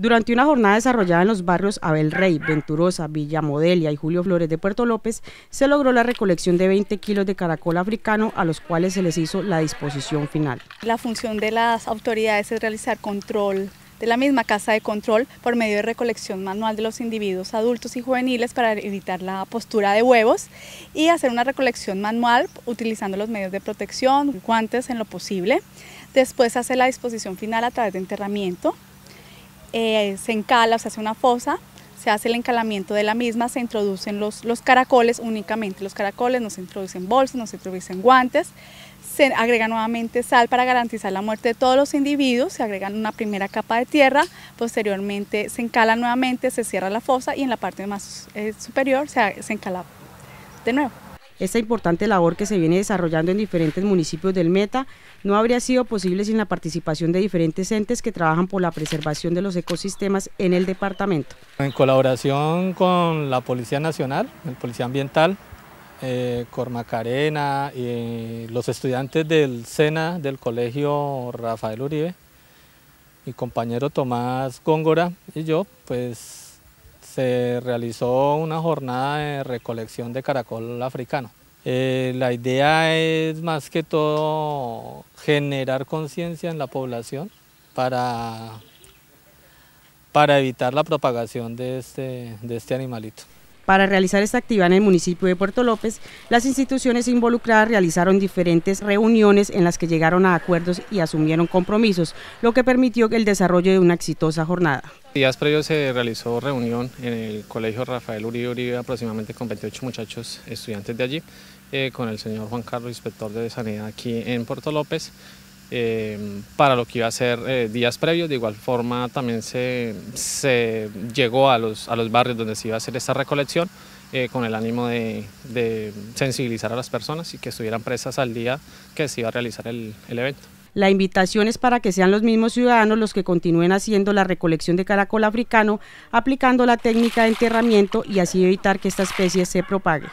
Durante una jornada desarrollada en los barrios Abel Rey, Venturosa, Villa Modelia y Julio Flores de Puerto López, se logró la recolección de 20 kilos de caracol africano a los cuales se les hizo la disposición final. La función de las autoridades es realizar control de la misma casa de control por medio de recolección manual de los individuos adultos y juveniles para evitar la postura de huevos y hacer una recolección manual utilizando los medios de protección, guantes en lo posible. Después hace la disposición final a través de enterramiento eh, se encala, se hace una fosa, se hace el encalamiento de la misma, se introducen los, los caracoles únicamente, los caracoles no se introducen bolsas, no se introducen guantes, se agrega nuevamente sal para garantizar la muerte de todos los individuos, se agrega una primera capa de tierra, posteriormente se encala nuevamente, se cierra la fosa y en la parte más eh, superior se, se encala de nuevo. Esta importante labor que se viene desarrollando en diferentes municipios del Meta no habría sido posible sin la participación de diferentes entes que trabajan por la preservación de los ecosistemas en el departamento. En colaboración con la Policía Nacional, el Policía Ambiental, eh, Cormacarena y los estudiantes del SENA del Colegio Rafael Uribe, mi compañero Tomás Góngora y yo, pues se realizó una jornada de recolección de caracol africano. Eh, la idea es más que todo generar conciencia en la población para, para evitar la propagación de este, de este animalito. Para realizar esta actividad en el municipio de Puerto López, las instituciones involucradas realizaron diferentes reuniones en las que llegaron a acuerdos y asumieron compromisos, lo que permitió el desarrollo de una exitosa jornada. Días previos se realizó reunión en el Colegio Rafael Uribe Uribe, aproximadamente con 28 muchachos estudiantes de allí, eh, con el señor Juan Carlos, inspector de Sanidad aquí en Puerto López, eh, para lo que iba a ser eh, días previos. De igual forma también se, llegó a los, a los barrios donde se iba a hacer esta recolección eh, con el ánimo de, sensibilizar a las personas y que estuvieran presas al día que se iba a realizar el evento. La invitación es para que sean los mismos ciudadanos los que continúen haciendo la recolección de caracol africano, aplicando la técnica de enterramiento y así evitar que esta especie se propague.